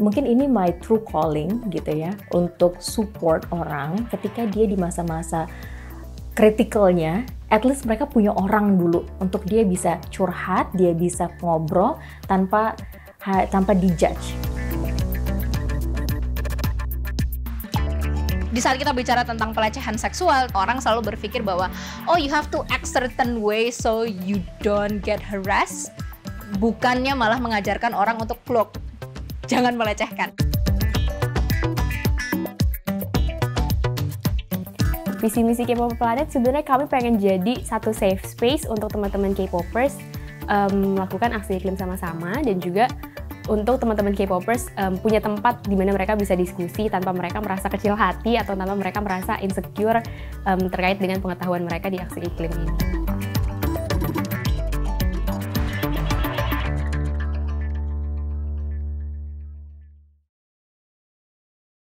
mungkin ini my true calling gitu ya untuk support orang ketika dia di masa-masa kritikalnya at least mereka punya orang dulu untuk dia bisa curhat dia bisa ngobrol tanpa tanpa dijudge. Di saat kita bicara tentang pelecehan seksual, orang selalu berpikir bahwa oh you have to act certain way so you don't get harassed. Bukannya malah mengajarkan orang untuk look jangan melecehkan. Visi misi K-pop Planet sebenarnya kami pengen jadi satu safe space untuk teman-teman K-popers um, melakukan aksi iklim sama-sama dan juga untuk teman-teman K-popers um, punya tempat di mana mereka bisa diskusi tanpa mereka merasa kecil hati atau tanpa mereka merasa insecure um, terkait dengan pengetahuan mereka di aksi iklim ini.